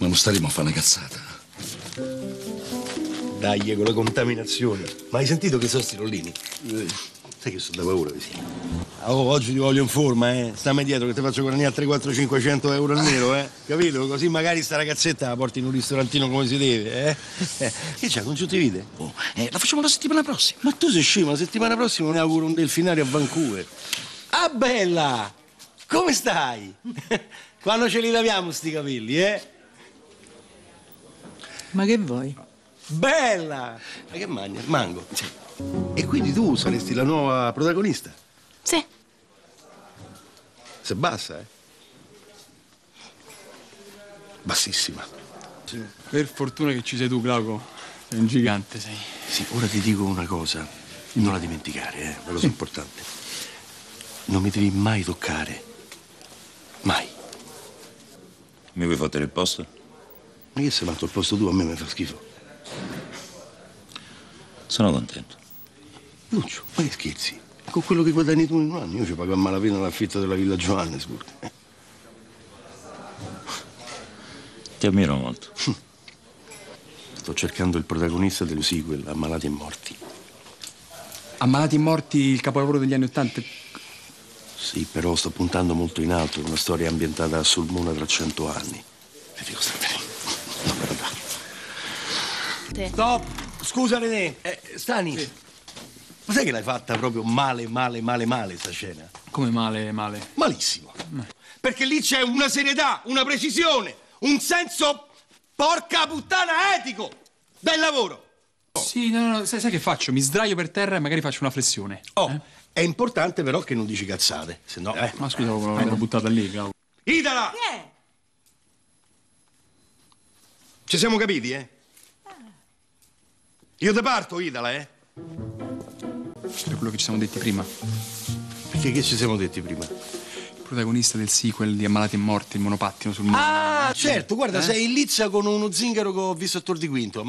Ma non staremo a fare una cazzata. Dai, con le contaminazioni. Ma hai sentito che sono sti rollini? Sai che sono da paura, sì. Oh, oggi ti voglio in forma, eh. Stammi dietro che ti faccio guadagnare 3, 4, 500 euro al nero, eh. Capito? Così magari sta ragazzetta la porti in un ristorantino come si deve, eh. eh. Che c'è, congiuntivite? Oh, eh, la facciamo la settimana prossima. Ma tu sei scemo, la settimana prossima mi auguro un delfinario a Vancouver. Ah, bella! Come stai? Quando ce li laviamo sti capelli, eh? Ma che vuoi? Bella! Ma che mangia? Mango. E quindi tu saresti la nuova protagonista? Sì. Se bassa, eh? Bassissima. Per fortuna che ci sei tu, Glauco. Sei un gigante, sei. Sì, ora ti dico una cosa. Non la dimenticare, eh? Una cosa importante. Non mi devi mai toccare. Mai. Mi vuoi fottere il posto? Ma che sei matto al posto tuo? A me mi fa schifo. Sono contento. Lucio, ma che scherzi? Con quello che guadagni tu in un anno, io ci pago a malapena l'affitto della villa Johannesburg. Eh. Ti ammiro molto. Sto cercando il protagonista dello sequel, Ammalati e Morti. Ammalati e morti, il capolavoro degli anni Ottanta. Sì, però sto puntando molto in alto, una storia ambientata a Sulmona tra cento anni. E dico, sta bene. Non me la dà. Te. Stop! Scusa René, eh, Stani. Ma sai che l'hai fatta proprio male, male, male, male sta scena? Come male, male. Malissimo. Perché lì c'è una serietà, una precisione, un senso, porca puttana, etico del lavoro. Sì, no, no, sai, sai che faccio? Mi sdraio per terra e magari faccio una flessione. Oh, è importante però che non dici cazzate, se no... Eh. Ma scusa, l'ho buttata lì, Glauco. Idala! Ci siamo capiti, eh? Io te parto, Idala, eh? Per quello che ci siamo detti prima. Perché che ci siamo detti prima? Il protagonista del sequel di Ammalati e morti, il monopattino sul mondo. Ah, certo, guarda, sei in lizza con uno zingaro che ho visto a Tor di Quinto.